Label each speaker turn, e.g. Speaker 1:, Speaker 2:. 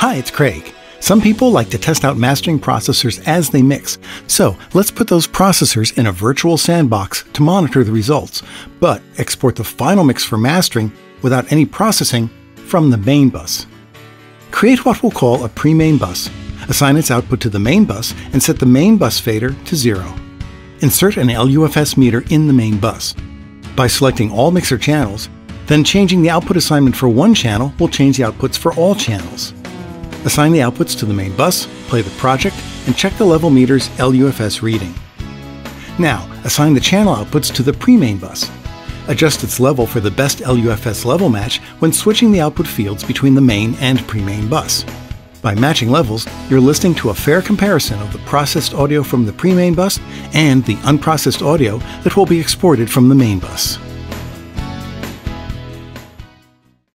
Speaker 1: Hi, it's Craig. Some people like to test out mastering processors as they mix, so let's put those processors in a virtual sandbox to monitor the results, but export the final mix for mastering without any processing from the main bus. Create what we'll call a pre-main bus, assign its output to the main bus, and set the main bus fader to zero. Insert an LUFS meter in the main bus. By selecting all mixer channels, then changing the output assignment for one channel will change the outputs for all channels. Assign the outputs to the main bus, play the project, and check the level meter's LUFS reading. Now, assign the channel outputs to the pre-main bus. Adjust its level for the best LUFS level match when switching the output fields between the main and pre-main bus. By matching levels, you're listening to a fair comparison of the processed audio from the pre-main bus and the unprocessed audio that will be exported from the main bus.